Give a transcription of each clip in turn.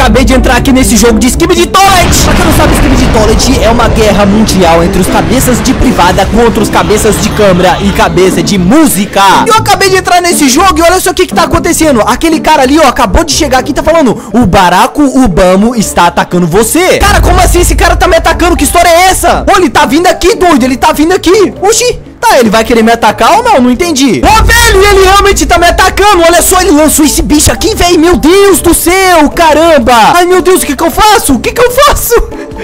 acabei de entrar aqui nesse jogo de Skip de Toilet. Pra quem não sabe, Skip de Toilet é uma guerra mundial entre os cabeças de privada contra os cabeças de câmera e cabeça de música. Eu acabei de entrar nesse jogo e olha só o que que tá acontecendo. Aquele cara ali, ó, acabou de chegar aqui e tá falando, o Barack Obama está atacando você. Cara, como assim esse cara tá me atacando? Que história é essa? Ô, ele tá vindo aqui, doido, ele tá vindo aqui. Oxi. Tá, ele vai querer me atacar ou não? Não entendi. Ô, velho, ele realmente tá me atacando. Olha só, ele lançou esse bicho aqui, velho. Meu Deus do céu, caramba. Ai, meu Deus, o que que eu faço? O que que eu faço?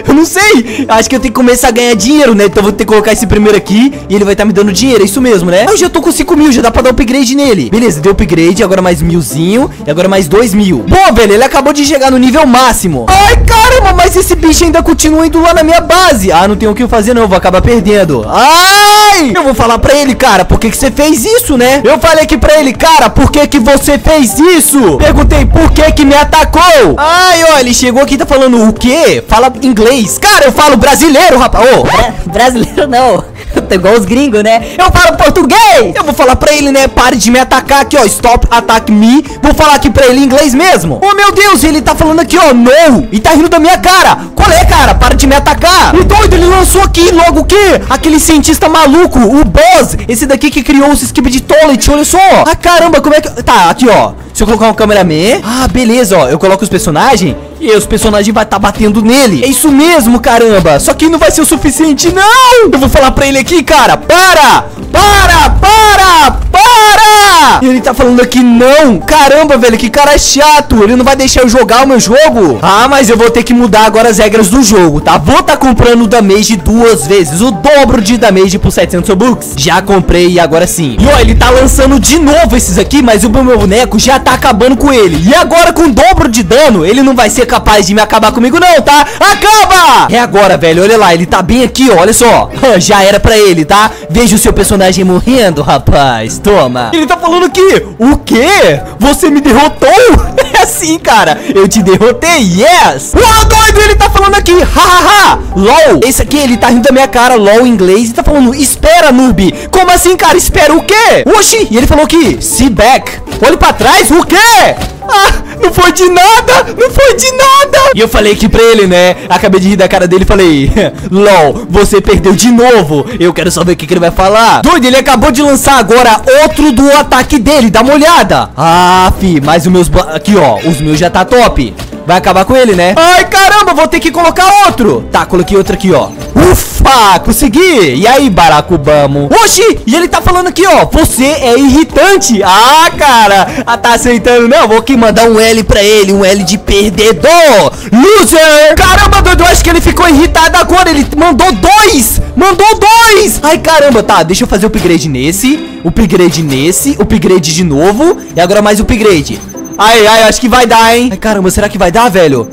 Eu não sei. Acho que eu tenho que começar a ganhar dinheiro, né? Então vou ter que colocar esse primeiro aqui e ele vai estar tá me dando dinheiro. É isso mesmo, né? Eu já tô com 5 mil, já dá pra dar upgrade nele. Beleza, deu upgrade, agora mais milzinho e agora mais 2 mil. Bom, velho, ele acabou de chegar no nível máximo. Ai, caramba, mas esse bicho ainda continua indo lá na minha base. Ah, não tem o que fazer não, eu vou acabar perdendo. Ai! Eu vou falar pra ele, cara, por que que você fez isso, né? Eu falei aqui pra ele, cara, por que que você fez isso? Perguntei por que que me atacou. Ai, ó, ele chegou aqui e tá falando o quê? Fala inglês. Cara, eu falo brasileiro, rapaz. Ô, Bra- brasileiro não. Tô igual os gringos, né? eu falo português. Eu vou falar pra ele, né? Pare de me atacar aqui, ó. Stop, attack me. Vou falar aqui pra ele em inglês mesmo. Oh, meu Deus, ele tá falando aqui, ó. No. E tá rindo da minha cara. Qual é, cara? Para de me atacar. E doido, ele lançou aqui logo o quê? Aquele cientista maluco, o Buzz. Esse daqui que criou o skip de toilet. Olha só. Ah, caramba, como é que. Tá, aqui, ó. Se eu colocar um cameraman. Ah, beleza, ó. Eu coloco os personagens. E os personagens vai estar tá batendo nele. É isso mesmo, caramba. Só que não vai ser o suficiente, não. Eu vou falar pra ele aqui, cara. Para! Para! Para! Para! E ele tá falando aqui não. Caramba, velho, que cara chato. Ele não vai deixar eu jogar o meu jogo. Ah, mas eu vou ter que mudar agora as regras do jogo, tá? Vou tá comprando o damage duas vezes. O dobro de damage por 700 bucks. Já comprei e agora sim. E ó, ele tá lançando de novo esses aqui, mas o meu boneco já tá acabando com ele. E agora com o dobro de dano, ele não vai ser capaz de me acabar comigo não, tá? Acaba! É agora, velho. Olha lá, ele tá bem aqui, ó. Olha só. Já era pra ele, tá? Veja o seu personagem morrendo, rapaz. Toma. Ele tá falando aqui. O quê? Você me derrotou? É assim, cara. Eu te derrotei, yes. Uau, doido, ele tá falando aqui. Hahaha. LOL. Esse aqui, ele tá rindo da minha cara. LOL em inglês. E tá falando, espera, noob. Como assim, cara? Espera o quê? Oxi. E ele falou aqui, see back. Olhe pra trás. O quê? Ah, não foi de nada, não foi de nada. E eu falei aqui pra ele, né? Acabei de rir da cara dele e falei: LOL, você perdeu de novo. Eu quero só ver o que, que ele vai falar. Doido, ele acabou de lançar agora outro do ataque dele. Dá uma olhada. Ah, fi, mas os meus. Aqui, ó. Os meus já tá top. Vai acabar com ele, né? Ai, caramba, vou ter que colocar outro. Tá, coloquei outro aqui, ó. Ufa, consegui. E aí, Barack Obama? Oxi, e ele tá falando aqui, ó. Você é irritante. Ah, cara. Ah, tá aceitando, não? Vou aqui mandar um L pra ele. Um L de perdedor. Loser. Caramba, doido, eu acho que ele ficou irritado agora. Ele mandou dois. Mandou dois. Ai, caramba, tá. Deixa eu fazer o upgrade nesse. Upgrade nesse. Upgrade de novo. E agora mais upgrade. Ai, ai, acho que vai dar, hein? Ai, caramba, será que vai dar, velho?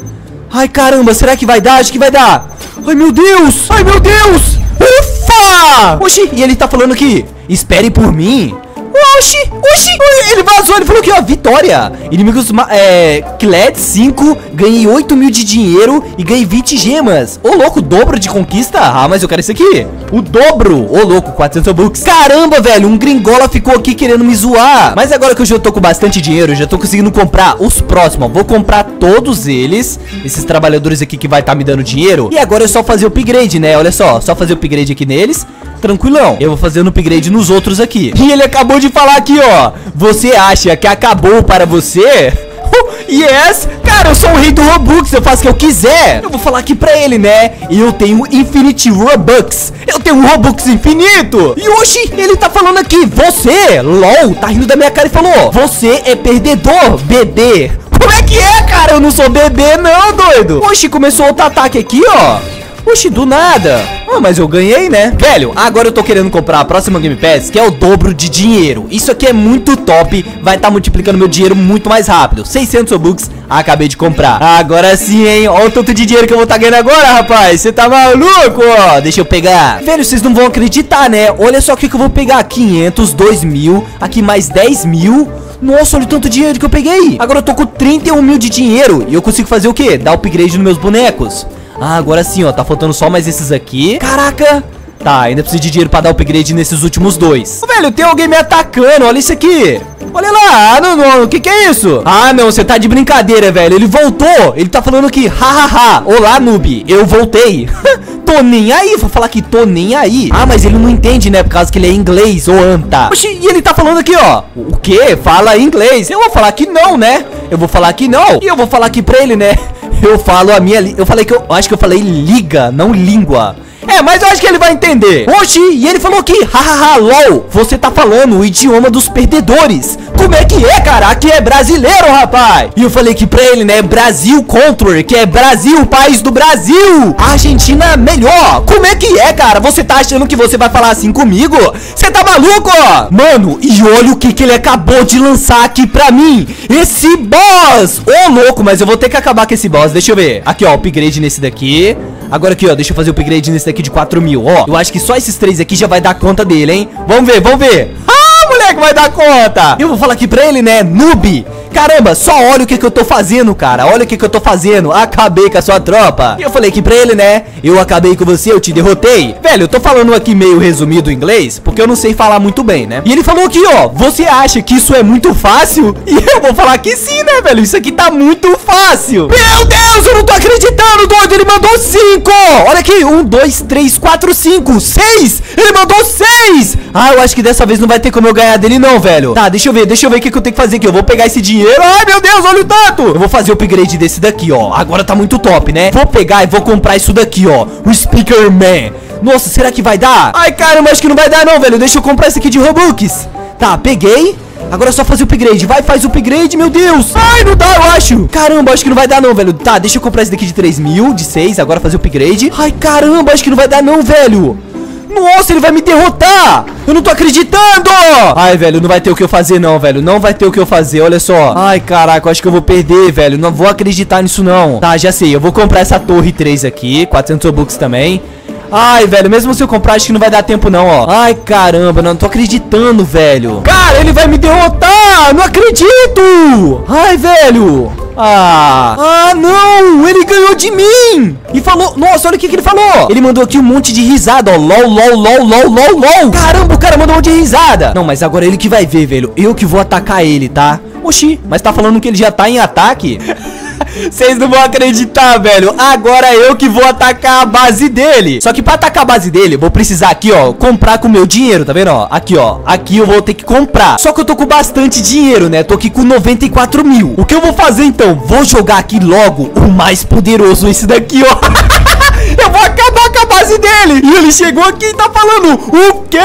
Ai, caramba, será que vai dar? Acho que vai dar. Ai, meu Deus! Ai, meu Deus! Ufa! Oxi, e ele tá falando aqui, espere por mim. Oxi, oxi, ele vazou, ele falou aqui, ó, vitória. Inimigos, é, Kled 5, ganhei 8 mil de dinheiro e ganhei 20 gemas. Ô, louco, dobro de conquista? Ah, mas eu quero isso aqui. O dobro. Ô, louco, 400 bucks. Caramba, velho, um gringola ficou aqui querendo me zoar. Mas agora que eu já tô com bastante dinheiro, eu já tô conseguindo comprar os próximos. Vou comprar todos eles, esses trabalhadores aqui que vai estar me dando dinheiro. E agora é só fazer o upgrade, né? Olha só, só fazer o upgrade aqui neles tranquilão. Eu vou fazendo upgrade nos outros aqui. E ele acabou de falar aqui, ó. Você acha que acabou para você? yes! Cara, eu sou o rei do Robux, eu faço o que eu quiser. Eu vou falar aqui pra ele, né? Eu tenho Infinity Robux. Eu tenho um Robux infinito. E oxi, ele tá falando aqui, você, LOL, tá rindo da minha cara e falou, você é perdedor, bebê. Como é que é, cara? Eu não sou bebê, não, doido. Oxi, começou outro ataque aqui, ó. Oxi, do nada. Ah, mas eu ganhei, né? Velho, agora eu tô querendo comprar a próxima Game Pass, que é o dobro de dinheiro. Isso aqui é muito top, vai estar multiplicando meu dinheiro muito mais rápido. 600 Robux, acabei de comprar. Agora sim, hein? Olha o tanto de dinheiro que eu vou estar ganhando agora, rapaz. Você tá maluco, ó? Deixa eu pegar. Velho, vocês não vão acreditar, né? Olha só o que que eu vou pegar. 500, 2 mil, aqui mais 10 mil. Nossa, olha o tanto de dinheiro que eu peguei. Agora eu tô com 31 mil de dinheiro e eu consigo fazer o quê? Dar upgrade nos meus bonecos. Ah, agora sim, ó. Tá faltando só mais esses aqui. Caraca! Tá, ainda preciso de dinheiro pra dar upgrade nesses últimos dois. Ô, velho, tem alguém me atacando. Olha isso aqui. Olha lá, ah, não, não, o que que é isso? Ah, não, você tá de brincadeira, velho. Ele voltou. Ele tá falando que, hahaha, olá, noob, eu voltei. tô nem aí, vou falar que tô nem aí. Ah, mas ele não entende, né, por causa que ele é inglês ou anta. Oxi, e ele tá falando aqui, ó, o quê? Fala inglês. Eu vou falar que não, né? Eu vou falar que não. E eu vou falar aqui pra ele, né? Eu falo a minha, eu falei que eu, eu acho que eu falei liga, não língua. É, mas eu acho que ele vai entender. Oxi, e ele falou que, hahaha, lol, você tá falando o idioma dos perdedores. Como é que é, cara? Aqui é brasileiro, rapaz. E eu falei que pra ele, né, Brasil contra, que é Brasil, país do Brasil. Argentina melhor. Como é que é, cara? Você tá achando que você vai falar assim comigo? Você tá maluco? Mano, e olha o que que ele acabou de lançar aqui pra mim. Esse boss. Ô, oh, louco, mas eu vou ter que acabar com esse boss. Deixa eu ver. Aqui, ó, upgrade nesse daqui. Agora aqui, ó, deixa eu fazer o upgrade nesse daqui de 4 mil, ó. Eu acho que só esses três aqui já vai dar conta dele, hein? Vamos ver, vamos ver. Ah, moleque, vai dar conta. Eu vou falar aqui pra ele, né, noob. Caramba, só olha o que que eu tô fazendo, cara. Olha o que que eu tô fazendo. Acabei com a sua tropa. E eu falei aqui pra ele, né Eu acabei com você, eu te derrotei. Velho, eu tô falando aqui meio resumido em inglês Porque eu não sei falar muito bem, né? E ele falou aqui, ó Você acha que isso é muito fácil? E eu vou falar que sim, né, velho? Isso aqui tá muito fácil. Meu Deus, eu não tô acreditando, doido. Ele mandou cinco. Olha aqui, um, dois, três, quatro, cinco Seis. Ele mandou seis. Ah, eu acho que dessa vez não vai ter como eu ganhar dele não, velho Tá, deixa eu ver, deixa eu ver o que, que eu tenho que fazer aqui Eu vou pegar esse dinheiro. Ai, meu Deus, olha o tanto. Eu vou fazer o upgrade desse daqui, ó. Agora tá muito top, né? Vou pegar e vou comprar isso daqui, ó. O Speaker Man. Nossa, será que vai dar? Ai, caramba, acho que não vai dar não, velho. Deixa eu comprar esse aqui de Robux. Tá, peguei. Agora é só fazer o upgrade. Vai, faz o upgrade, meu Deus. Ai, não dá, eu acho. Caramba, acho que não vai dar não, velho. Tá, deixa eu comprar esse daqui de 3 mil, de 6. Agora fazer o upgrade. Ai, caramba, acho que não vai dar não, velho. Nossa, ele vai me derrotar! Eu não tô acreditando! Ai, velho, não vai ter o que eu fazer não, velho. Não vai ter o que eu fazer, olha só. Ai, caraca, eu acho que eu vou perder, velho. Não vou acreditar nisso não. Tá, já sei. Eu vou comprar essa torre 3 aqui. 400 Robux também. Ai, velho, mesmo se eu comprar, acho que não vai dar tempo não, ó. Ai, caramba, não tô acreditando, velho. Cara, ele vai me derrotar! Não acredito! Ai, velho. Ah, ah, não, ele ganhou de mim! E falou, nossa, olha o que, que ele falou! Ele mandou aqui um monte de risada, ó. LOL, LOL, LOL, LOL, LOL, LOL! Caramba, o cara mandou um monte de risada! Não, mas agora ele que vai ver, velho. Eu que vou atacar ele, tá? Oxi, mas tá falando que ele já tá em ataque? Vocês não vão acreditar, velho. Agora eu que vou atacar a base dele. Só que pra atacar a base dele, vou precisar aqui, ó, comprar com o meu dinheiro, tá vendo, ó? Aqui, ó. Aqui eu vou ter que comprar. Só que eu tô com bastante dinheiro, né? Tô aqui com 94 mil. O que eu vou fazer, então? Vou jogar aqui logo o mais poderoso, esse daqui, ó. eu vou acabar com a base dele. E ele chegou aqui e tá falando, o quê?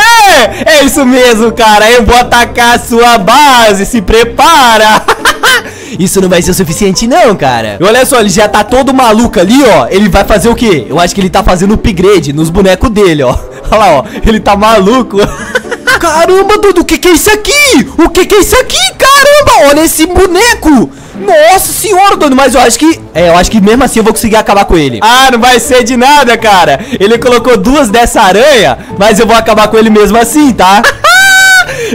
É isso mesmo, cara. Eu vou atacar a sua base. Se prepara. Isso não vai ser o suficiente não, cara. E olha só, ele já tá todo maluco ali, ó. Ele vai fazer o quê? Eu acho que ele tá fazendo upgrade nos bonecos dele, ó. Olha lá, ó. Ele tá maluco. Caramba, Dudu, o que que é isso aqui? O que que é isso aqui? Caramba, olha esse boneco. Nossa senhora, dono, mas eu acho que... É, eu acho que mesmo assim eu vou conseguir acabar com ele. Ah, não vai ser de nada, cara. Ele colocou duas dessa aranha, mas eu vou acabar com ele mesmo assim, tá?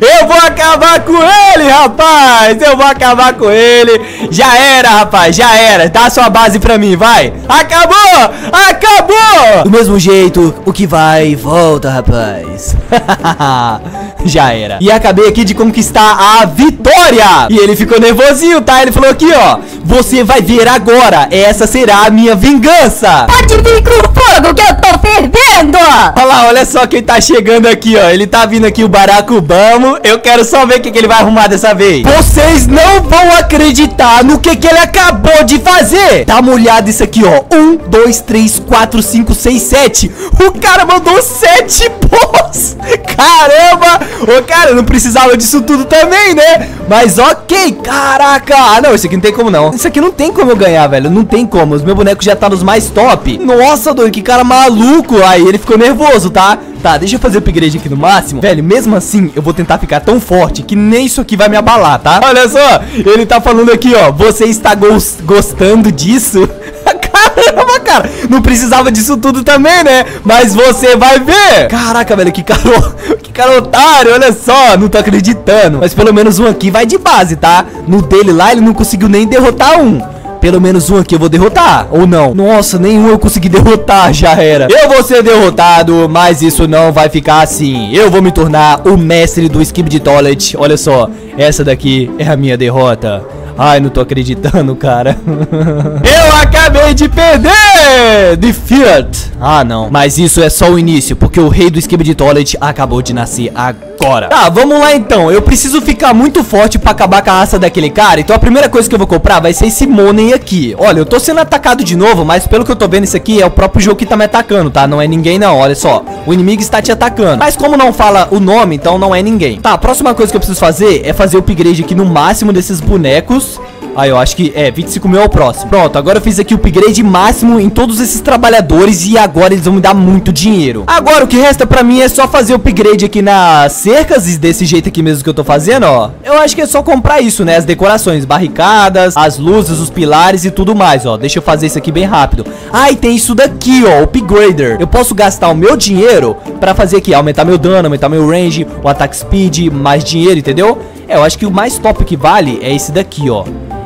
Eu vou acabar com ele, rapaz. Eu vou acabar com ele. Já era, rapaz. Já era. Dá sua base pra mim, vai. Acabou. Acabou. Do mesmo jeito, o que vai, volta, rapaz. Já era. E acabei aqui de conquistar a vitória. E ele ficou nervosinho, tá? Ele falou aqui, ó. Você vai ver agora. Essa será a minha vingança. Pode vir com fogo que eu tô fervendo. Olha lá, olha só quem tá chegando aqui, ó. Ele tá vindo aqui, o Barack Obama. Eu quero só ver o que, que ele vai arrumar dessa vez. Vocês não vão acreditar no que, que ele acabou de fazer. Dá uma olhada isso aqui, ó. Um, dois, três, quatro, cinco, seis, sete. O cara mandou sete boss. Caramba. Ô, cara, não precisava disso tudo também, né? Mas ok, caraca. Ah, não, isso aqui não tem como não. Isso aqui não tem como eu ganhar, velho. Não tem como. Os meus bonecos já tá nos mais top. Nossa, doido, que cara maluco. Aí ele ficou nervoso, tá? Tá, deixa eu fazer o upgrade aqui no máximo. Velho, mesmo assim, eu vou tentar ficar tão forte que nem isso aqui vai me abalar, tá? Olha só, ele tá falando aqui, ó. Você está gostando disso? Caramba, cara, não precisava disso tudo também, né? Mas você vai ver Caraca, velho, que cara, que cara otário, olha só Não tô acreditando Mas pelo menos um aqui vai de base, tá? No dele lá, ele não conseguiu nem derrotar um Pelo menos um aqui eu vou derrotar, ou não? Nossa, nenhum eu consegui derrotar, já era. Eu vou ser derrotado, mas isso não vai ficar assim. Eu vou me tornar o mestre do Skip de Toilet. Olha só, essa daqui é a minha derrota. Ai, não tô acreditando, cara. Eu acabei de perder! Defeat! Ah, não. Mas isso é só o início, porque o rei do esquema de toilet acabou de nascer agora. Tá, vamos lá então. Eu preciso ficar muito forte pra acabar com a raça daquele cara. Então a primeira coisa que eu vou comprar vai ser esse Money aqui. Olha, eu tô sendo atacado de novo, mas pelo que eu tô vendo, isso aqui é o próprio jogo que tá me atacando, tá? Não é ninguém não, olha só. O inimigo está te atacando. Mas como não fala o nome, então não é ninguém. Tá, a próxima coisa que eu preciso fazer é fazer o upgrade aqui no máximo desses bonecos. Aí eu acho que é 25 mil é o próximo. Pronto, agora eu fiz aqui o upgrade máximo em todos esses trabalhadores E agora eles vão me dar muito dinheiro. Agora o que resta pra mim é só fazer o upgrade aqui nas cercas E desse jeito aqui mesmo que eu tô fazendo, ó. Eu acho que é só comprar isso, né, as decorações Barricadas, as luzes, os pilares e tudo mais, ó. Deixa eu fazer isso aqui bem rápido. Ah, tem isso daqui, ó, o upgrader. Eu posso gastar o meu dinheiro pra fazer aqui Aumentar meu dano, aumentar meu range, o attack speed, mais dinheiro, entendeu? É, eu acho que o mais top que vale é esse daqui, ó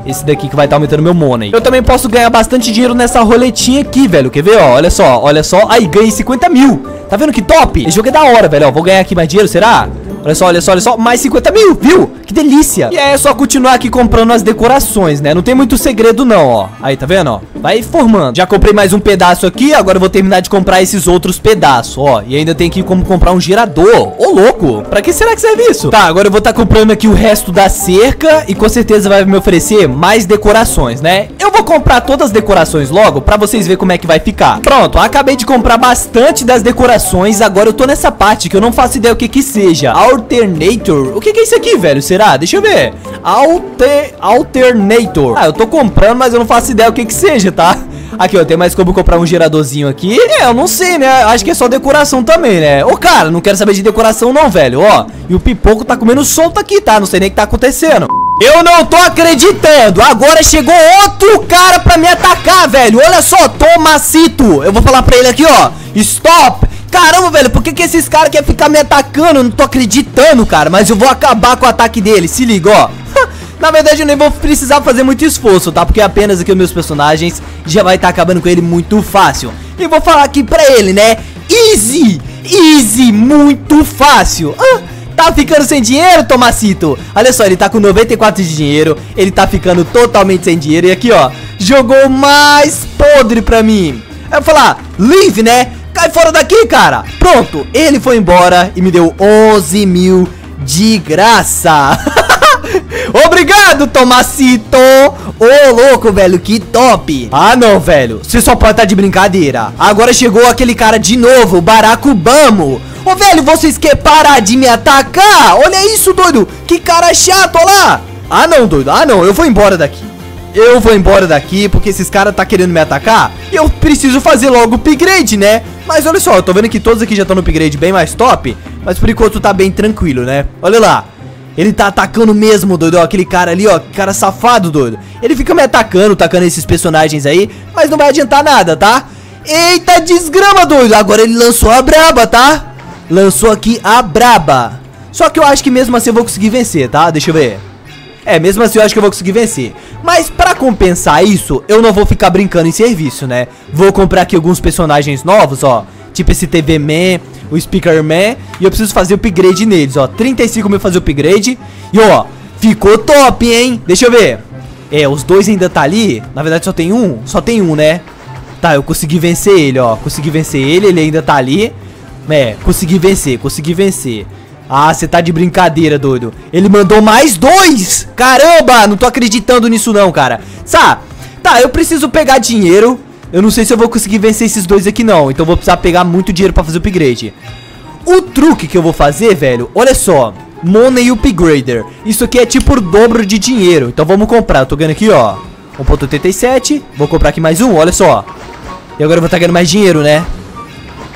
esse daqui que vai estar tá aumentando meu money. Eu também posso ganhar bastante dinheiro nessa roletinha aqui, velho. Quer ver, ó? Olha só, olha só. Aí, ganhei 50 mil. Tá vendo que top? Esse jogo é da hora, velho. Ó, vou ganhar aqui mais dinheiro, será? Olha só, olha só, olha só, mais 50 mil, viu? Que delícia E é só continuar aqui comprando as decorações, né? Não tem muito segredo não, ó Aí, tá vendo, ó? Vai formando Já comprei mais um pedaço aqui, agora eu vou terminar de comprar esses outros pedaços, ó E ainda tem aqui como comprar um gerador Ô, louco, pra que será que serve isso? Tá, agora eu vou estar tá comprando aqui o resto da cerca E com certeza vai me oferecer mais decorações, né? Eu vou comprar todas as decorações logo Pra vocês verem como é que vai ficar Pronto, acabei de comprar bastante das decorações Agora eu tô nessa parte que eu não faço ideia o que que seja Alternator. O que, que é isso aqui, velho? Será? Deixa eu ver. Alter... Alternator. Ah, eu tô comprando, mas eu não faço ideia o que que seja, tá? Aqui, ó, tem mais como comprar um geradorzinho aqui. É, eu não sei, né? Acho que é só decoração também, né? Ô, cara, não quero saber de decoração não, velho. Ó, e o pipoco tá comendo solto aqui, tá? Não sei nem o que tá acontecendo. Eu não tô acreditando. Agora chegou outro cara pra me atacar, velho. Olha só, Tomacito. Eu vou falar pra ele aqui, ó. Stop. Caramba, velho, por que, que esses caras querem ficar me atacando? Eu não tô acreditando, cara. Mas eu vou acabar com o ataque dele. Se liga, ó. Na verdade, eu nem vou precisar fazer muito esforço, tá? Porque apenas aqui os meus personagens já vai estar tá acabando com ele muito fácil. E vou falar aqui pra ele, né? Easy! Easy! Muito fácil! Ah, tá ficando sem dinheiro, Tomacito? Olha só, ele tá com 94 de dinheiro, ele tá ficando totalmente sem dinheiro. E aqui, ó, jogou mais podre pra mim. Eu vou falar, leave, né? Cai fora daqui, cara. Pronto, ele foi embora e me deu 11 mil de graça. Obrigado, Tomacito! Ô, oh, louco, velho, que top! Ah, não, velho, você só pode estar tá de brincadeira. Agora chegou aquele cara de novo, Barack Obama. Ô, velho, vocês querem parar de me atacar? Olha isso, doido! Que cara chato, olha lá! Ah, não, doido, ah, não, eu vou embora daqui. Eu vou embora daqui porque esses caras tá querendo me atacar E eu preciso fazer logo o upgrade, né? Mas olha só, eu tô vendo que todos aqui já estão no upgrade bem mais top Mas por enquanto tá bem tranquilo, né? Olha lá ele tá atacando mesmo, doido, ó, aquele cara ali, ó, cara safado, doido Ele fica me atacando, atacando esses personagens aí Mas não vai adiantar nada, tá? Eita desgrama, doido Agora ele lançou a braba, tá? Lançou aqui a braba Só que eu acho que mesmo assim eu vou conseguir vencer, tá? Deixa eu ver é, mesmo assim eu acho que eu vou conseguir vencer. Mas pra compensar isso, eu não vou ficar brincando em serviço, né? Vou comprar aqui alguns personagens novos, ó. Tipo esse TV Man, o Speaker Man. E eu preciso fazer upgrade neles, ó. 35 mil fazer upgrade. E ó, ficou top, hein? Deixa eu ver. É, os dois ainda tá ali. Na verdade só tem um. Só tem um, né? Tá, eu consegui vencer ele, ó. Consegui vencer ele, ele ainda tá ali. É, consegui vencer, consegui vencer. Ah, você tá de brincadeira, doido. Ele mandou mais dois! Caramba, não tô acreditando nisso não, cara. Tá, tá, eu preciso pegar dinheiro. Eu não sei se eu vou conseguir vencer esses dois aqui não. Então vou precisar pegar muito dinheiro pra fazer o upgrade. O truque que eu vou fazer, velho, olha só. Money Upgrader. Isso aqui é tipo o dobro de dinheiro. Então vamos comprar. Eu tô ganhando aqui, ó. 1.87. Vou comprar aqui mais um, olha só. E agora eu vou estar tá ganhando mais dinheiro, né?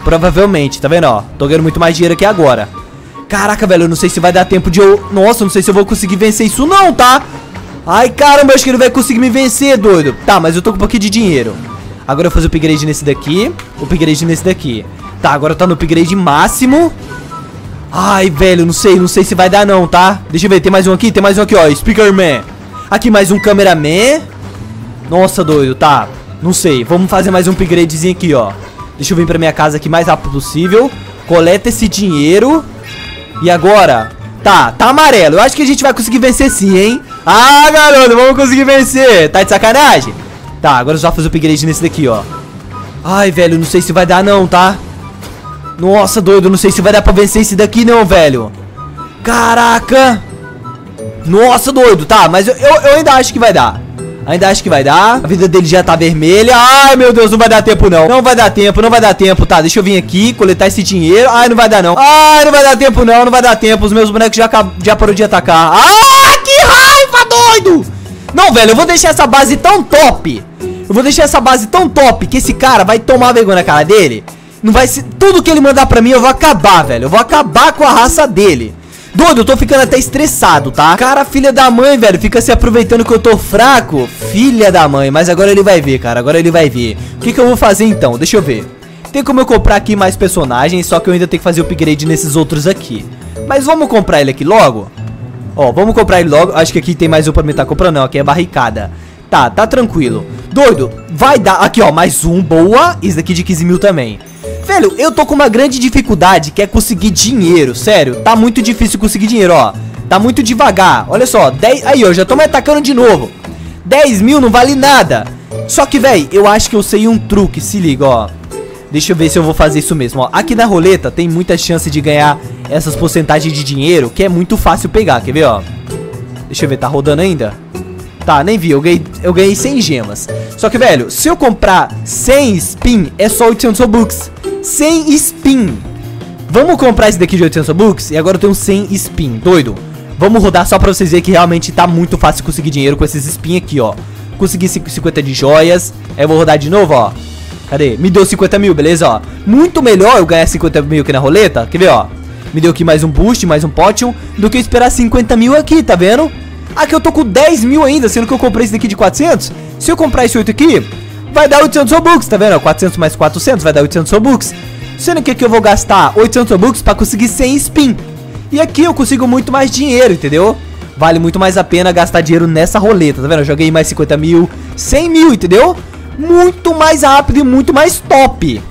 Provavelmente, tá vendo, ó? Tô ganhando muito mais dinheiro aqui agora. Caraca, velho, eu não sei se vai dar tempo de eu... Nossa, eu não sei se eu vou conseguir vencer isso não, tá? Ai, caramba, acho que ele vai conseguir me vencer, doido. Tá, mas eu tô com um pouquinho de dinheiro. Agora eu vou fazer o upgrade nesse daqui. Upgrade nesse daqui. Tá, agora tá no upgrade máximo. Ai, velho, não sei, não sei se vai dar não, tá? Deixa eu ver, tem mais um aqui, tem mais um aqui, ó, Speaker Man. Aqui mais um Cameraman. Nossa, doido, tá. Não sei, vamos fazer mais um upgradezinho aqui, ó. Deixa eu vir pra minha casa aqui mais rápido possível. Coleta esse dinheiro. E agora? Tá, tá amarelo. Eu acho que a gente vai conseguir vencer sim, hein? Ah, garoto, vamos conseguir vencer. Tá de sacanagem? Tá, agora só fazer o upgrade nesse daqui, ó. Ai, velho, não sei se vai dar não, tá? Nossa, doido, não sei se vai dar pra vencer esse daqui não, velho. Caraca. Nossa, doido, tá, mas eu, eu, eu ainda acho que vai dar. Ainda acho que vai dar. A vida dele já tá vermelha. Ai, meu Deus, não vai dar tempo, não. Não vai dar tempo, não vai dar tempo. Tá, deixa eu vir aqui, coletar esse dinheiro. Ai, não vai dar, não. Ai, não vai dar tempo, não. Não vai dar tempo. Os meus bonecos já, já parou de atacar. Ai, que raiva, doido. Não, velho, eu vou deixar essa base tão top. Eu vou deixar essa base tão top que esse cara vai tomar vergonha na cara dele. Não vai ser... Tudo que ele mandar pra mim eu vou acabar, velho. Eu vou acabar com a raça dele. Doido, eu tô ficando até estressado, tá? Cara, filha da mãe, velho, fica se aproveitando que eu tô fraco. Filha da mãe, mas agora ele vai ver, cara, agora ele vai ver. O que que eu vou fazer então? Deixa eu ver. Tem como eu comprar aqui mais personagens, só que eu ainda tenho que fazer upgrade nesses outros aqui. Mas vamos comprar ele aqui logo? Ó, vamos comprar ele logo. Acho que aqui tem mais um pra mim tá comprando, não. Aqui é barricada. Tá, tá tranquilo. Doido, vai dar... Aqui, ó, mais um, boa. Isso daqui de 15 mil também. Velho, eu tô com uma grande dificuldade que é conseguir dinheiro, sério. Tá muito difícil conseguir dinheiro, ó. Tá muito devagar. Olha só, 10... Aí, ó, já tô me atacando de novo. 10 mil não vale nada. Só que, velho, eu acho que eu sei um truque, se liga, ó. Deixa eu ver se eu vou fazer isso mesmo, ó. Aqui na roleta tem muita chance de ganhar essas porcentagens de dinheiro, que é muito fácil pegar, quer ver, ó. Deixa eu ver, tá rodando ainda? Tá, nem vi, eu ganhei, eu ganhei 100 gemas. Só que, velho, se eu comprar 100 spin, é só 800 Robux. 100 spin. Vamos comprar esse daqui de 800 Robux? E agora eu tenho 100 spin, doido. Vamos rodar só pra vocês verem que realmente tá muito fácil conseguir dinheiro com esses spin aqui, ó. Consegui 50 de joias. Aí eu vou rodar de novo, ó. Cadê? Me deu 50 mil, beleza, ó. Muito melhor eu ganhar 50 mil aqui na roleta Quer ver, ó? Me deu aqui mais um boost, mais um potion Do que esperar 50 mil aqui, tá vendo? Aqui eu tô com 10 mil ainda, sendo que eu comprei esse daqui de 400. Se eu comprar esse 8 aqui, vai dar 800 Robux, tá vendo? 400 mais 400 vai dar 800 Robux. Sendo que aqui eu vou gastar 800 Robux pra conseguir 100 spin. E aqui eu consigo muito mais dinheiro, entendeu? Vale muito mais a pena gastar dinheiro nessa roleta, tá vendo? Eu joguei mais 50 mil, 100 mil, entendeu? Muito mais rápido e muito mais top.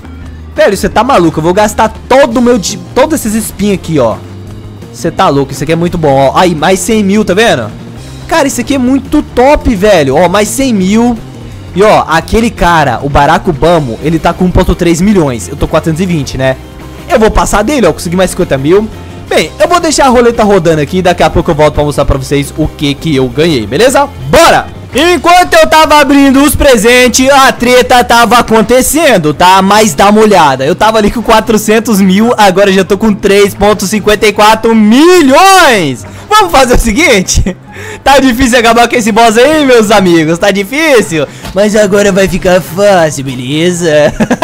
Velho, você tá maluco? Eu vou gastar todo o meu... Todos esses spin aqui, ó. Você tá louco, isso aqui é muito bom, ó. Aí, mais 100 mil, tá vendo? Cara, isso aqui é muito top, velho. Ó, mais 100 mil. E ó, aquele cara, o Barack Obama, ele tá com 1.3 milhões. Eu tô com 420, né? Eu vou passar dele, ó. Consegui mais 50 mil. Bem, eu vou deixar a roleta rodando aqui. Daqui a pouco eu volto pra mostrar pra vocês o que que eu ganhei, beleza? Bora! Enquanto eu tava abrindo os presentes, a treta tava acontecendo, tá? Mas dá uma olhada. Eu tava ali com 400 mil, agora já tô com 3.54 milhões. Vamos fazer o seguinte? Tá difícil acabar com esse boss aí, meus amigos. Tá difícil. Mas agora vai ficar fácil, beleza?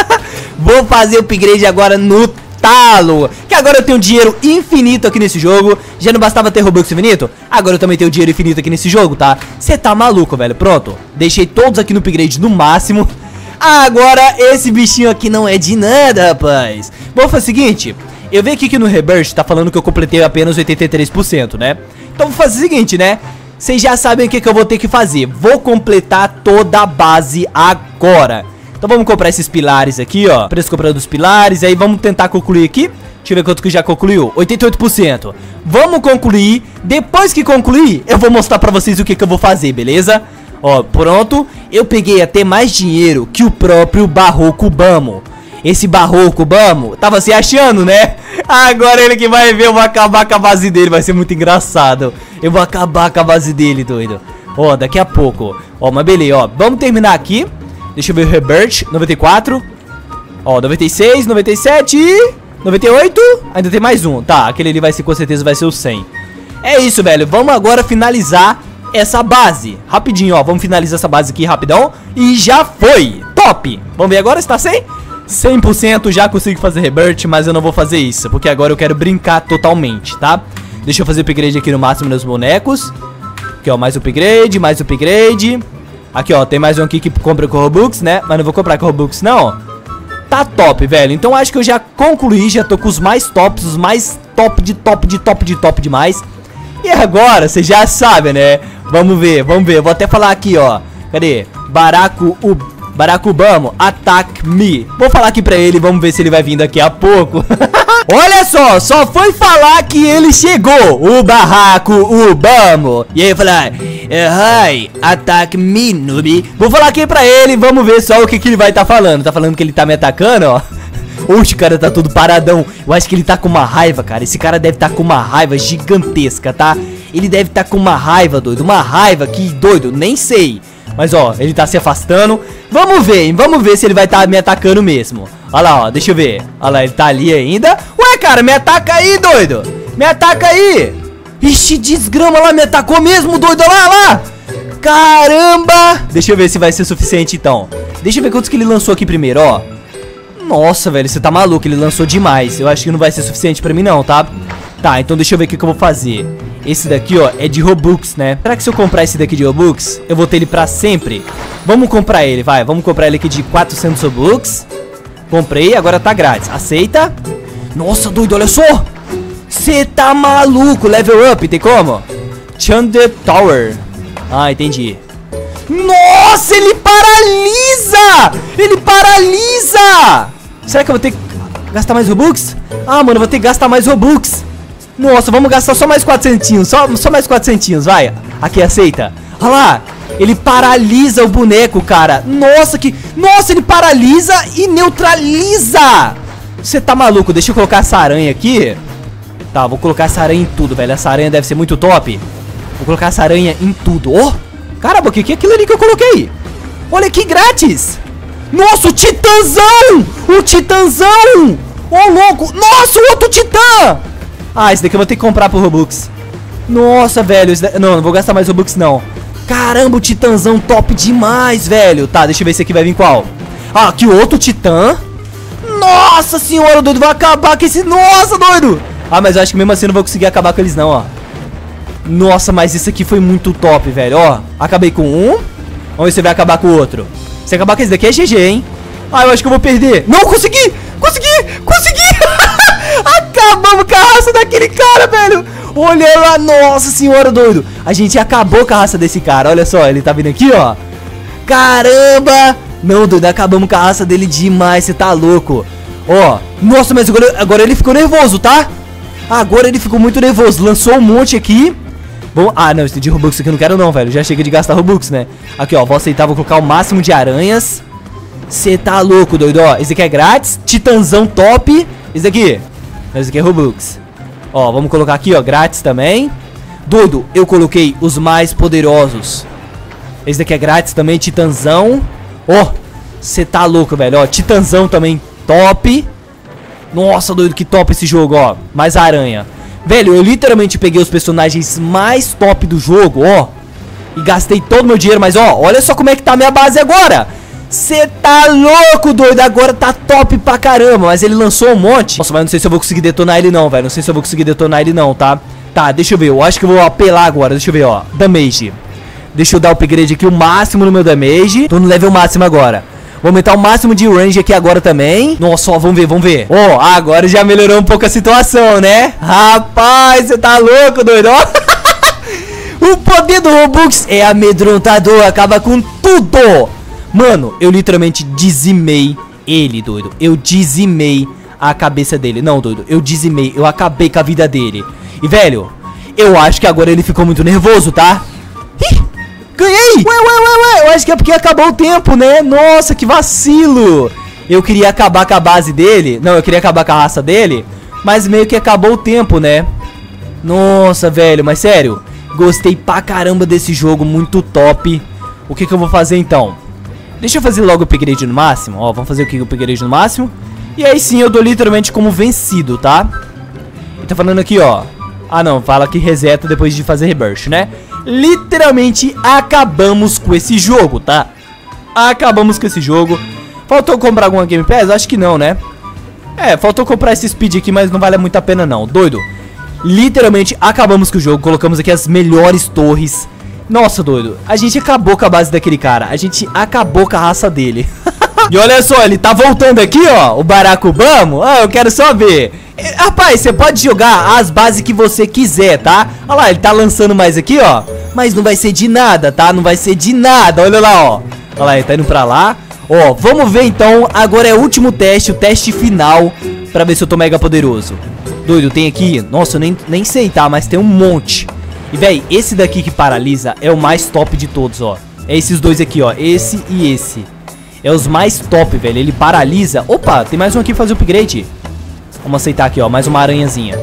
Vou fazer o upgrade agora no talo. Que agora eu tenho dinheiro infinito aqui nesse jogo. Já não bastava ter Robux infinito? Agora eu também tenho dinheiro infinito aqui nesse jogo, tá? Você tá maluco, velho. Pronto. Deixei todos aqui no upgrade no máximo. Agora esse bichinho aqui não é de nada, rapaz. Vamos fazer o seguinte. Eu vi aqui que no Rebirth tá falando que eu completei apenas 83%, né? Então vou fazer o seguinte, né? Vocês já sabem o que, que eu vou ter que fazer. Vou completar toda a base agora. Então vamos comprar esses pilares aqui, ó. Preço comprando dos pilares. Aí vamos tentar concluir aqui. Deixa eu ver quanto que já concluiu. 88%. Vamos concluir. Depois que concluir, eu vou mostrar pra vocês o que, que eu vou fazer, beleza? Ó, pronto. Eu peguei até mais dinheiro que o próprio Barroco Bamo. Esse Barroco Bamo tava se achando, né? Agora ele que vai ver, eu vou acabar com a base dele. Vai ser muito engraçado. Eu vou acabar com a base dele, doido. Ó, daqui a pouco. Ó, mas beleza, ó. Vamos terminar aqui. Deixa eu ver o Rebirth. 94. Ó, 96, 97 e... 98. Ainda tem mais um. Tá, aquele ali vai ser, com certeza, vai ser o 100. É isso, velho. Vamos agora finalizar essa base. Rapidinho, ó. Vamos finalizar essa base aqui rapidão. E já foi. Top. Vamos ver agora se tá 100? 100% já consigo fazer rebirth, mas eu não vou fazer isso, porque agora eu quero brincar totalmente, tá? Deixa eu fazer upgrade aqui no máximo nos bonecos. Aqui, ó, mais upgrade, mais upgrade. Aqui, ó, tem mais um aqui que compra com Robux, né? Mas não vou comprar com Robux, não. Tá top, velho. Então acho que eu já concluí, já tô com os mais tops, os mais top de top de top de top demais. E agora, você já sabe, né? Vamos ver, vamos ver. Vou até falar aqui, ó. Cadê? Baraco o Barack Obama, attack me. Vou falar aqui pra ele, vamos ver se ele vai vir daqui a pouco. Olha só, só foi falar que ele chegou, o Barraco Obama. E aí falar, hi, attack me, noob. Vou falar aqui pra ele, vamos ver só o que, que ele vai tá falando. Tá falando que ele tá me atacando, ó. Oxe, o cara tá todo paradão. Eu acho que ele tá com uma raiva, cara. Esse cara deve tá com uma raiva gigantesca, tá? Ele deve tá com uma raiva, doido. Uma raiva que, doido, nem sei. Mas, ó, ele tá se afastando. Vamos ver, hein? Vamos ver se ele vai estar tá me atacando mesmo. Olha lá, ó. Deixa eu ver. Olha lá, ele tá ali ainda. Ué, cara, me ataca aí, doido. Me ataca aí. Ixi, desgrama lá, me atacou mesmo, doido. Olha lá, olha lá. Caramba. Deixa eu ver se vai ser suficiente, então. Deixa eu ver quantos que ele lançou aqui primeiro, ó. Nossa, velho, você tá maluco. Ele lançou demais. Eu acho que não vai ser suficiente pra mim, não, tá? Tá, então deixa eu ver o que, que eu vou fazer. Esse daqui, ó, é de Robux, né? Será que se eu comprar esse daqui de Robux, eu vou ter ele pra sempre? Vamos comprar ele, vai. Vamos comprar ele aqui de 400 Robux. Comprei, agora tá grátis. Aceita? Nossa, doido, olha só. Você tá maluco. Level up, tem como? Chandler Tower. Ah, entendi. Nossa, ele paralisa! Ele paralisa! Será que eu vou ter que gastar mais Robux? Ah, mano, eu vou ter que gastar mais Robux. Nossa, vamos gastar só mais 400, só, só mais 400, vai. Aqui, aceita. Olha lá, ele paralisa o boneco, cara. Nossa, que... Nossa, ele paralisa e neutraliza. Você tá maluco? Deixa eu colocar essa aranha aqui. Tá, vou colocar essa aranha em tudo, velho. Essa aranha deve ser muito top. Vou colocar essa aranha em tudo. Oh, caramba, o que, que é aquilo ali que eu coloquei? Olha aqui, grátis. Nossa, o titãzão! O titãzão! Ô, oh, louco! Nossa, o outro titã! Ah, esse daqui eu vou ter que comprar pro Robux. Nossa, velho. Não, não vou gastar mais Robux, não. Caramba, o titãzão top demais, velho. Tá, deixa eu ver se aqui vai vir qual. Ah, aqui outro titã. Nossa senhora, doido. Vai acabar com esse... Nossa, doido. Ah, mas eu acho que mesmo assim eu não vou conseguir acabar com eles, não, ó. Nossa, mas isso aqui foi muito top, velho. Ó, acabei com um. Vamos ver se vai acabar com o outro. Se acabar com esse daqui é GG, hein? Ah, eu acho que eu vou perder. Não! Consegui! Acabamos com a raça daquele cara, velho. Olha lá, nossa senhora, doido. A gente acabou com a raça desse cara. Olha só, ele tá vindo aqui, ó. Caramba. Não, doido, acabamos com a raça dele demais. Você tá louco. Ó, nossa, mas agora, agora ele ficou nervoso, tá? Agora ele ficou muito nervoso. Lançou um monte aqui. Bom, ah, não, de Robux aqui eu não quero não, velho. Já chega de gastar Robux, né? Aqui, ó, vou aceitar, vou colocar o máximo de aranhas. Você tá louco, doido, ó. Esse aqui é grátis. Titãzão top. Esse aqui. Esse aqui é Robux. Ó, vamos colocar aqui, ó, grátis também. Doido, eu coloquei os mais poderosos. Esse daqui é grátis também, Titanzão. Ó, você tá louco, velho. Ó, Titanzão também top. Nossa, doido, que top esse jogo, ó. Mais aranha. Velho, eu literalmente peguei os personagens mais top do jogo, ó. E gastei todo o meu dinheiro, mas ó, olha só como é que tá a minha base agora. Você tá louco, doido. Agora tá top pra caramba. Mas ele lançou um monte. Nossa, mas não sei se eu vou conseguir detonar ele não, velho. Não sei se eu vou conseguir detonar ele não, tá? Tá, deixa eu ver. Eu acho que eu vou apelar agora. Deixa eu ver, ó. Damage. Deixa eu dar o upgrade aqui, o máximo no meu damage. Tô no level máximo agora. Vou aumentar o máximo de range aqui agora também. Nossa, ó, vamos ver, vamos ver. Ó, oh, agora já melhorou um pouco a situação, né? Rapaz, você tá louco, doido? o poder do Robux é amedrontador, acaba com tudo. Mano, eu literalmente dizimei ele, doido. Eu dizimei a cabeça dele. Não, doido, eu dizimei, eu acabei com a vida dele. E, velho, eu acho que agora ele ficou muito nervoso, tá? Ih, ganhei! Ué, ué, ué, ué, eu acho que é porque acabou o tempo, né? Nossa, que vacilo! Eu queria acabar com a base dele. Não, eu queria acabar com a raça dele. Mas meio que acabou o tempo, né? Nossa, velho, mas sério. Gostei pra caramba desse jogo, muito top. O que, que eu vou fazer então? Deixa eu fazer logo o upgrade no máximo. Ó, vamos fazer o que? O upgrade no máximo. E aí sim eu dou literalmente como vencido, tá? Ele tá falando aqui, ó. Ah, não. Fala que reseta depois de fazer rebirth, né? Literalmente acabamos com esse jogo, tá? Acabamos com esse jogo. Faltou comprar alguma Game Pass? Acho que não, né? É, faltou comprar esse speed aqui, mas não vale muito a pena não. Doido. Literalmente acabamos com o jogo. Colocamos aqui as melhores torres nossa, doido. A gente acabou com a base daquele cara. A gente acabou com a raça dele. e olha só, ele tá voltando aqui, ó. O Barack Obama. Ah, eu quero só ver. É, rapaz, você pode jogar as bases que você quiser, tá? Olha lá, ele tá lançando mais aqui, ó. Mas não vai ser de nada, tá? Não vai ser de nada. Olha lá, ó. Olha lá, ele tá indo pra lá. Ó, vamos ver então. Agora é o último teste, o teste final. Pra ver se eu tô mega poderoso. Doido, tem aqui. Nossa, eu nem, nem sei, tá? Mas tem um monte. E, véi, esse daqui que paralisa é o mais top de todos, ó. É esses dois aqui, ó. Esse e esse. É os mais top, velho. Ele paralisa. Opa, tem mais um aqui pra fazer upgrade. Vamos aceitar aqui, ó. Mais uma aranhazinha.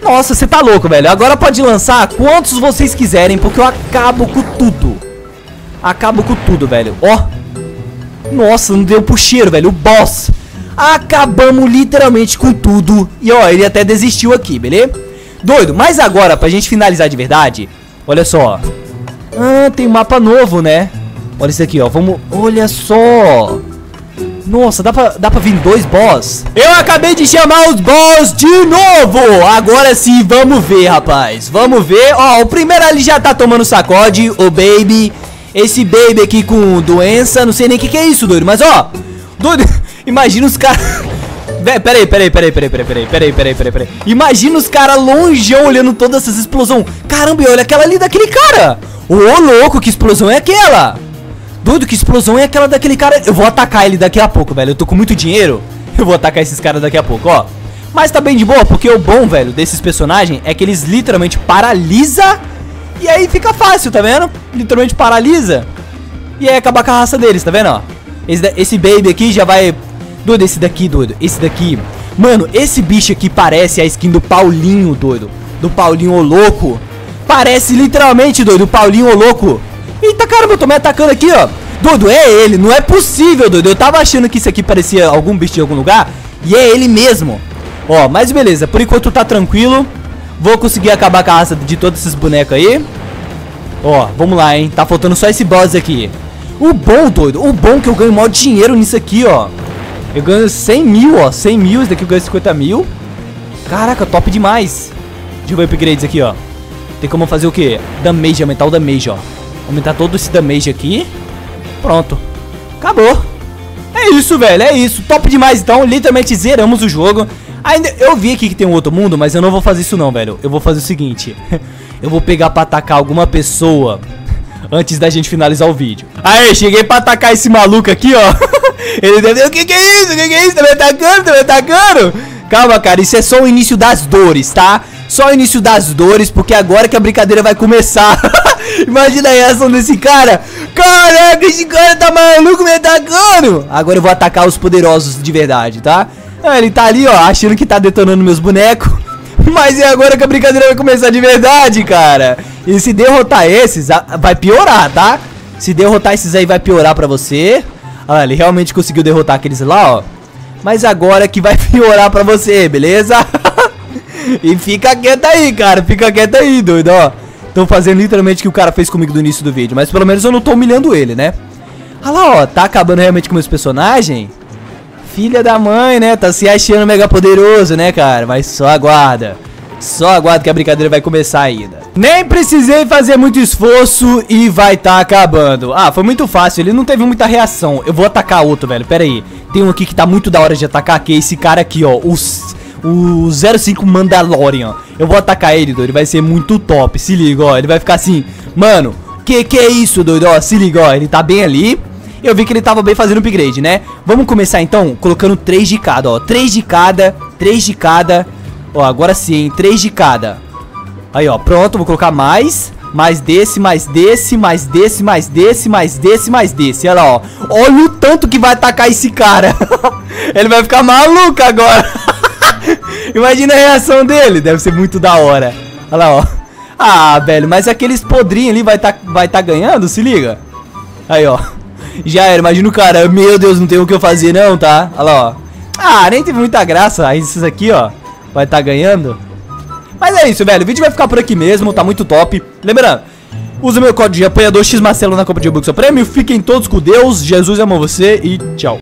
Nossa, você tá louco, velho. Agora pode lançar quantos vocês quiserem, porque eu acabo com tudo. Acabo com tudo, velho. Ó. Nossa, não deu pro cheiro, velho. O boss. Acabamos literalmente com tudo. E ó, ele até desistiu aqui, beleza? Doido, mas agora, pra gente finalizar de verdade, olha só. Ah, tem mapa novo, né? Olha isso aqui, ó. Vamos... Olha só. Nossa, dá pra, dá pra vir dois boss? Eu acabei de chamar os boss de novo! Agora sim, vamos ver, rapaz. Vamos ver. Ó, o primeiro ali já tá tomando sacode, o Baby. Esse Baby aqui com doença. Não sei nem o que, que é isso, doido. Mas, ó. Doido. Imagina os caras... Peraí, peraí, peraí, peraí, peraí, peraí, peraí, peraí, peraí, peraí. Imagina os caras longeão olhando todas essas explosões. Caramba, e olha aquela ali daquele cara. Ô, louco, que explosão é aquela? Doido, que explosão é aquela daquele cara? Eu vou atacar ele daqui a pouco, velho. Eu tô com muito dinheiro. Eu vou atacar esses caras daqui a pouco, ó. Mas tá bem de boa, porque o bom, velho, desses personagens é que eles literalmente paralisa e aí fica fácil, tá vendo? Literalmente paralisa. E aí acaba com a raça deles, tá vendo, ó? Esse, esse baby aqui já vai... Doido, esse daqui, doido. Esse daqui... Mano, esse bicho aqui parece a skin do Paulinho, doido. Do Paulinho o Louco. Parece literalmente, doido, o Paulinho o Louco. Eita, caramba, eu tô me atacando aqui, ó. Doido, é ele. Não é possível, doido. Eu tava achando que isso aqui parecia algum bicho de algum lugar. E é ele mesmo. Ó, mas beleza. Por enquanto tá tranquilo. Vou conseguir acabar com a raça de todos esses bonecos aí. Ó, vamos lá, hein. Tá faltando só esse boss aqui. O bom, doido. O bom que eu ganho maior dinheiro nisso aqui, ó. Eu ganho 100 mil, ó. 100 mil. Esse daqui eu ganho 50 mil. Caraca, top demais. Deixa eu ver upgrades aqui, ó. Tem como fazer o quê? Damage, aumentar o damage, ó. Aumentar todo esse damage aqui. Pronto. Acabou. É isso, velho. É isso. Top demais, então. Literalmente zeramos o jogo. Ainda eu vi aqui que tem um outro mundo, mas eu não vou fazer isso não, velho. Eu vou fazer o seguinte. eu vou pegar pra atacar alguma pessoa antes da gente finalizar o vídeo. Aí, cheguei pra atacar esse maluco aqui, ó. Ele deve... O que que é isso? O que que é isso? Tá me atacando? Tá me atacando? Calma, cara. Isso é só o início das dores, tá? Só o início das dores, porque agora que a brincadeira vai começar. Imagina a reação desse cara. Caraca, esse cara tá maluco me atacando. Agora eu vou atacar os poderosos de verdade, tá? Ah, ele tá ali, ó, achando que tá detonando meus bonecos. Mas é agora que a brincadeira vai começar de verdade, cara. E se derrotar esses, vai piorar, tá? Se derrotar esses aí, vai piorar pra você. Ah, ele realmente conseguiu derrotar aqueles lá, ó. Mas agora que vai piorar pra você, beleza? E fica quieto aí, cara. Fica quieto aí, doido, ó. Tô fazendo literalmente o que o cara fez comigo no início do vídeo. Mas pelo menos eu não tô humilhando ele, né? Olha lá, ó. Tá acabando realmente com meus personagens. Filha da mãe, né? Tá se achando mega poderoso, né, cara? Mas só aguarda. Só aguarda que a brincadeira vai começar ainda. Nem precisei fazer muito esforço e vai tá acabando. Ah, foi muito fácil. Ele não teve muita reação. Eu vou atacar outro, velho. Pera aí. Tem um aqui que tá muito da hora de atacar, que é esse cara aqui, ó. Os o 05 Mandalorian. Eu vou atacar ele, doido. Ele vai ser muito top. Se liga, ó. Ele vai ficar assim, mano, que que é isso, doido? Ó, se liga, ó. Ele tá bem ali. Eu vi que ele tava bem fazendo upgrade, né? Vamos começar então colocando 3 de cada, ó. 3 de cada, 3 de cada. Ó, agora sim, 3 de cada. Aí, ó, pronto, vou colocar mais. Mais desse, mais desse, mais desse, mais desse, mais desse, mais desse. Olha lá, ó. Olha o tanto que vai atacar esse cara. ele vai ficar maluco agora. Imagina a reação dele. Deve ser muito da hora. Olha lá, ó. Ah, velho, mas aqueles podrinhos ali vai tá, vai tá ganhando, se liga. Aí, ó. Já era, imagina o cara. Meu Deus, não tem o que eu fazer não, tá? Olha lá, ó. Ah, nem teve muita graça. Aí esses aqui, ó. Vai tá ganhando. Mas é isso, velho. O vídeo vai ficar por aqui mesmo. Tá muito top. Lembrando, usa meu código de apoiador X Marcelo na compra de seu prêmio. Fiquem todos com Deus. Jesus ama você e tchau.